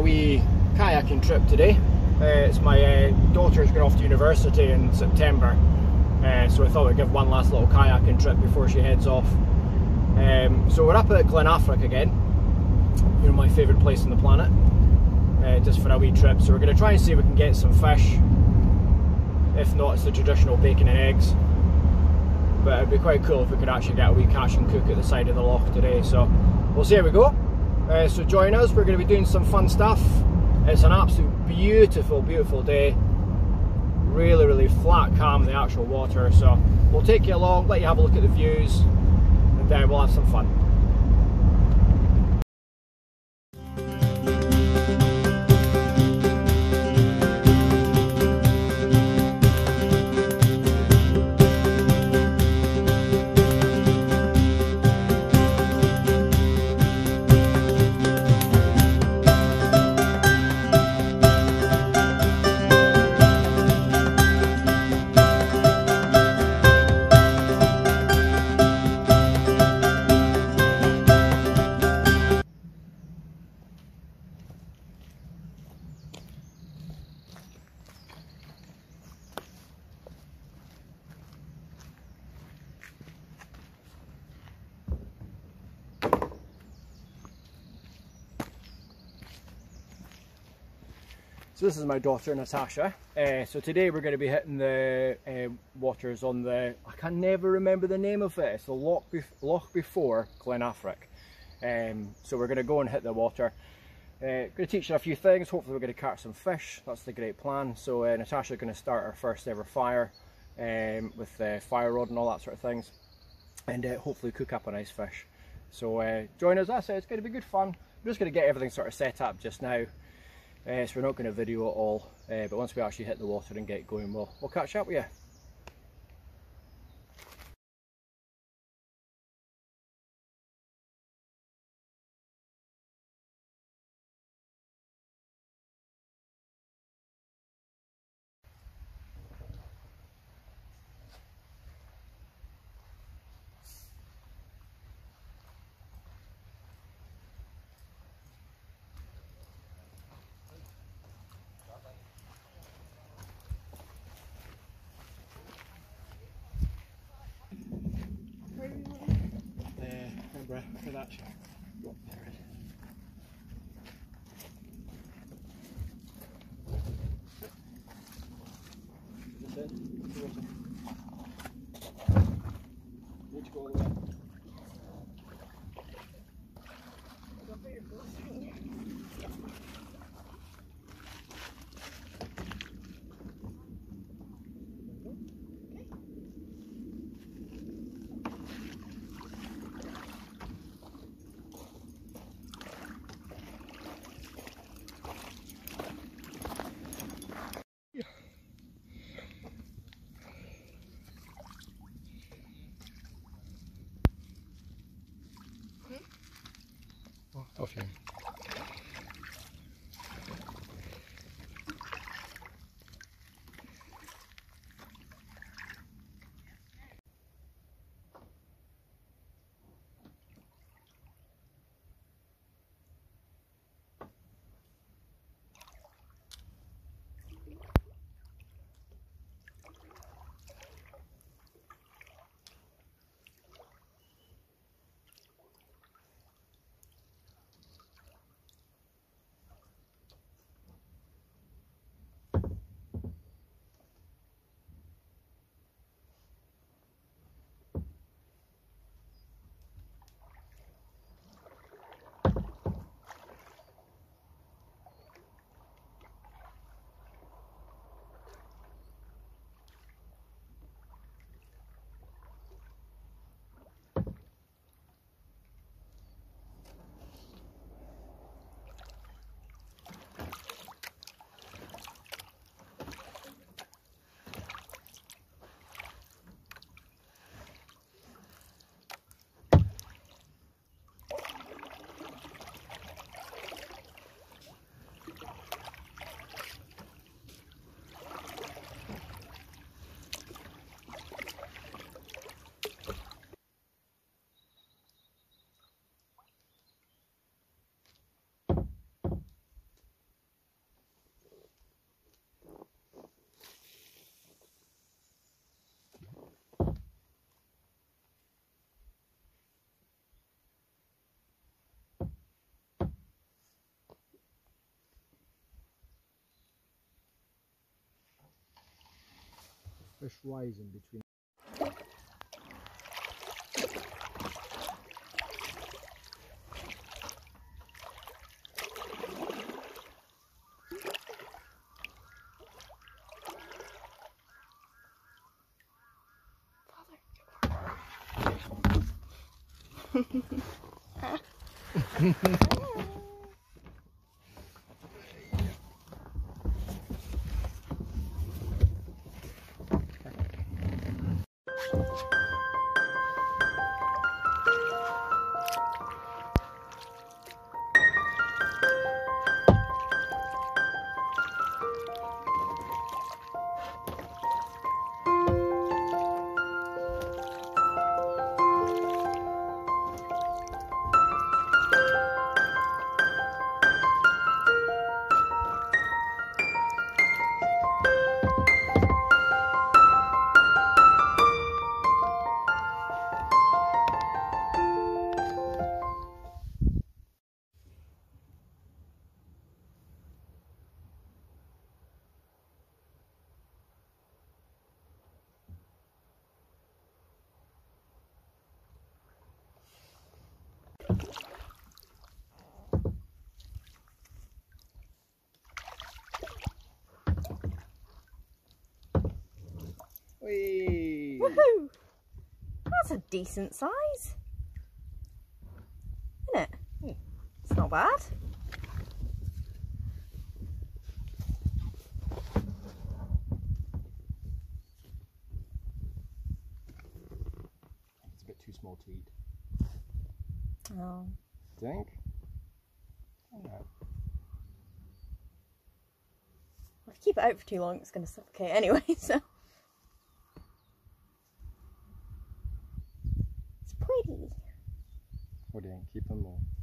a wee kayaking trip today. Uh, it's my uh, daughter's going off to university in September, uh, so I thought we'd give one last little kayaking trip before she heads off. Um, so we're up at Glen Glenafric again, you know my favourite place on the planet, uh, just for a wee trip. So we're going to try and see if we can get some fish. If not, it's the traditional bacon and eggs. But it'd be quite cool if we could actually get a wee catch and cook at the side of the loch today. So we'll see how we go. Uh, so join us, we're going to be doing some fun stuff. It's an absolute beautiful, beautiful day. Really, really flat, calm, the actual water. So we'll take you along, let you have a look at the views, and then we'll have some fun. So this is my daughter Natasha. Uh, so today we're going to be hitting the uh, waters on the, I can never remember the name of it, it's the Loch, Bef Loch before Glen Affric. Um, so we're going to go and hit the water. Uh, going to teach her a few things, hopefully we're going to catch some fish, that's the great plan. So uh, Natasha's going to start her first ever fire um, with the fire rod and all that sort of things. And uh, hopefully cook up a nice fish. So uh, join us, I say it's going to be good fun. I'm just going to get everything sort of set up just now. Uh, so we're not going to video it all, uh, but once we actually hit the water and get going, we'll, we'll catch up with you. Remember, for that. Oh, there it is. This in, the water. Need to go all the way up. Off you. Fish rising between. Whee! Woohoo! That's a decent size. Isn't it? Hmm. It's not bad. It's a bit too small to eat. Oh. Think? Alright. If you keep it out for too long, it's going to suffocate anyway, so. It's pretty. What do you? Keep them or?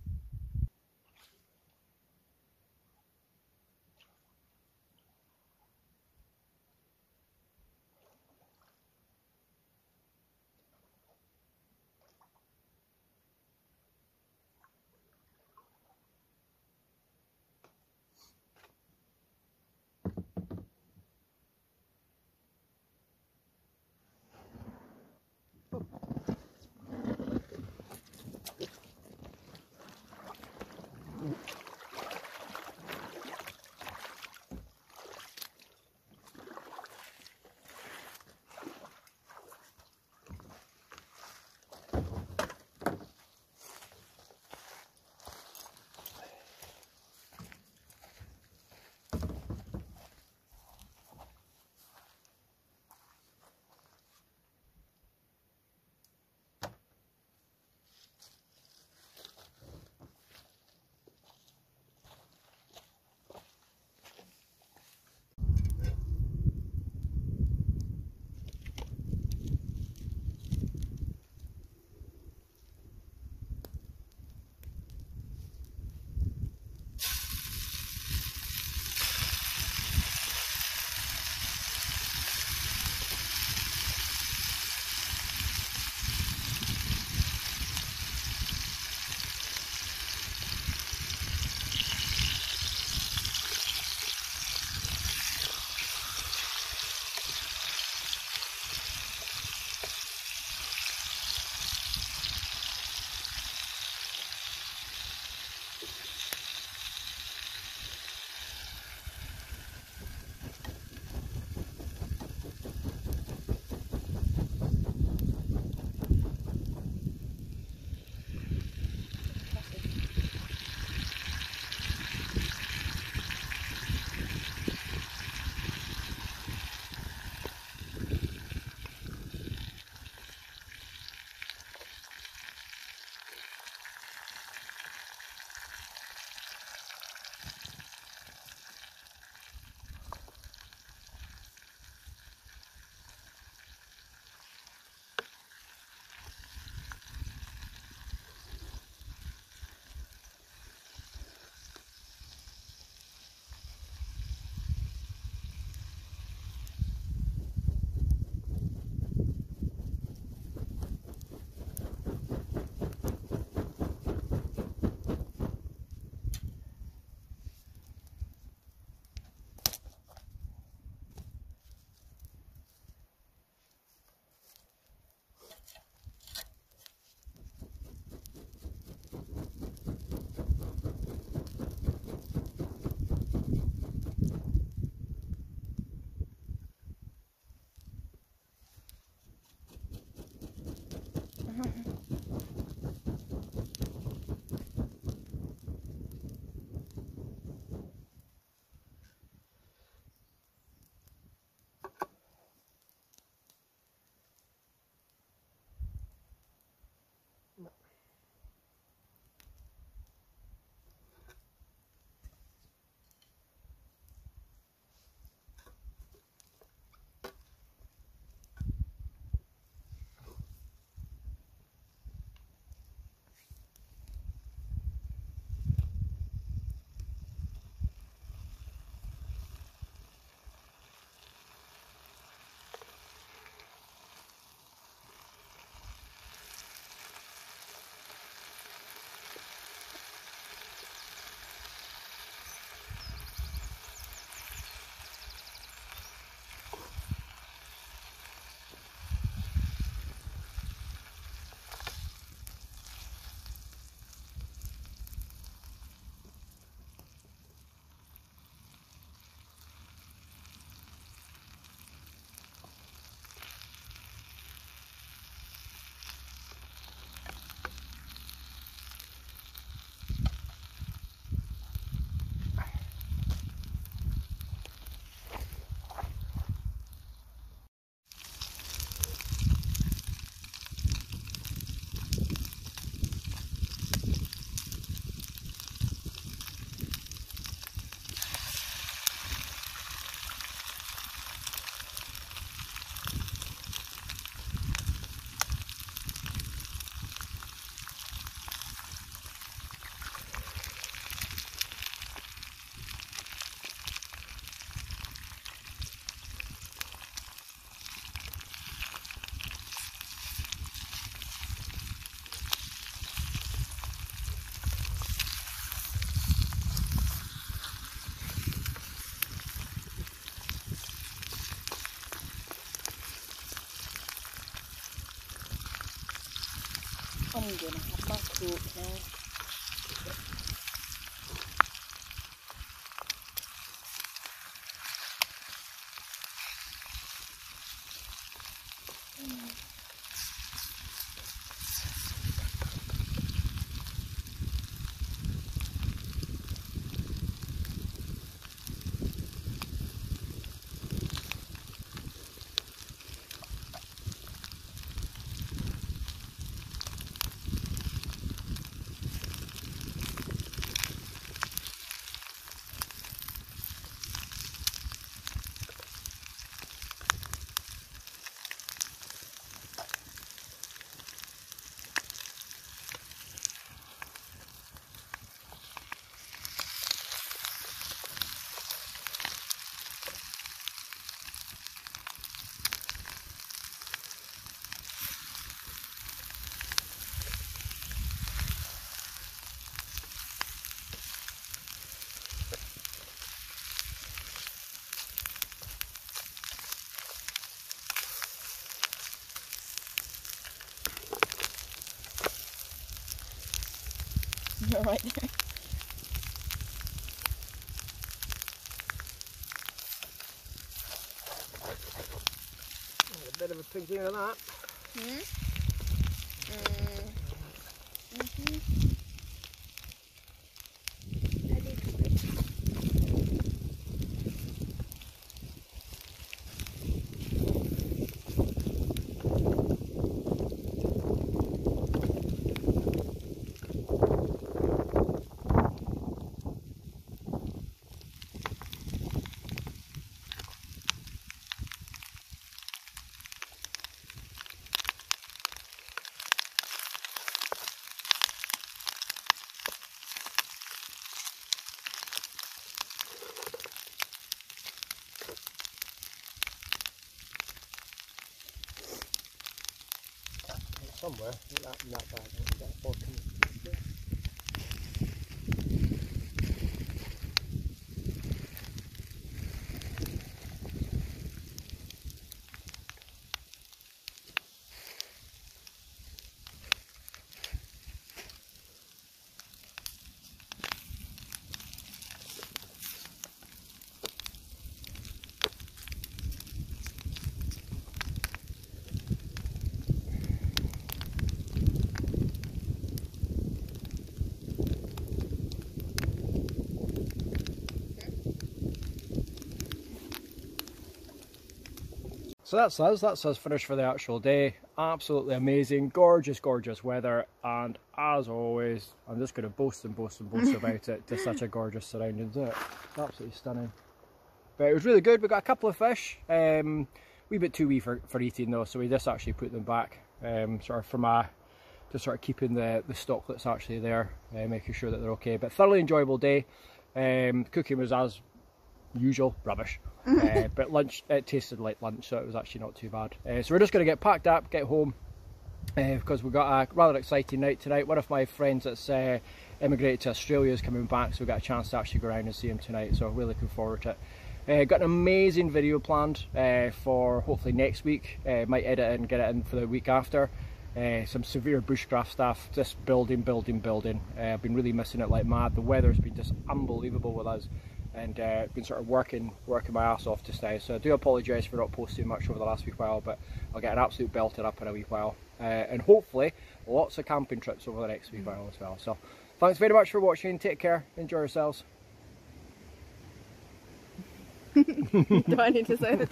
I'm gonna have my coat now. You're right there. A bit of a pig in of that. Hmm? Mm. Mhm. somewhere. Not, not that, that 14. So that's us, that's us finished for the actual day. Absolutely amazing, gorgeous, gorgeous weather, and as always, I'm just going to boast and boast and boast about it. Just such a gorgeous surroundings, it? Absolutely stunning. But it was really good. We got a couple of fish, um, wee bit too wee for, for eating though, so we just actually put them back, um, sort of from a, just sort of keeping the, the stock that's actually there, uh, making sure that they're okay. But thoroughly enjoyable day. Um, cooking was as usual rubbish. uh, but lunch, it tasted like lunch, so it was actually not too bad. Uh, so we're just going to get packed up, get home, uh, because we've got a rather exciting night tonight. One of my friends that's uh, immigrated to Australia is coming back, so we got a chance to actually go around and see him tonight. So really looking forward to it. Uh, got an amazing video planned uh, for hopefully next week. Uh, might edit it and get it in for the week after. Uh, some severe bushcraft stuff, just building, building, building. Uh, I've been really missing it like mad. The weather's been just unbelievable with us and uh, been sort of working working my ass off just now. So I do apologise for not posting much over the last week while, but I'll get an absolute belter up in a wee while, uh, and hopefully lots of camping trips over the next week while as well. So thanks very much for watching. Take care. Enjoy yourselves. Do I need to say it?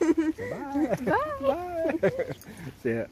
Bye. Bye. See ya.